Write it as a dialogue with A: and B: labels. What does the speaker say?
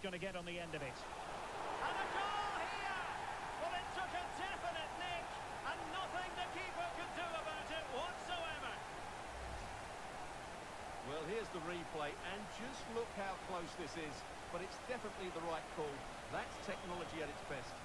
A: going to get on the end of it.
B: And a goal here! Well, it took a definite nick, and nothing the keeper could do about it whatsoever.
C: Well, here's the replay, and just look how close this is. But it's definitely the right call. That's technology at its best.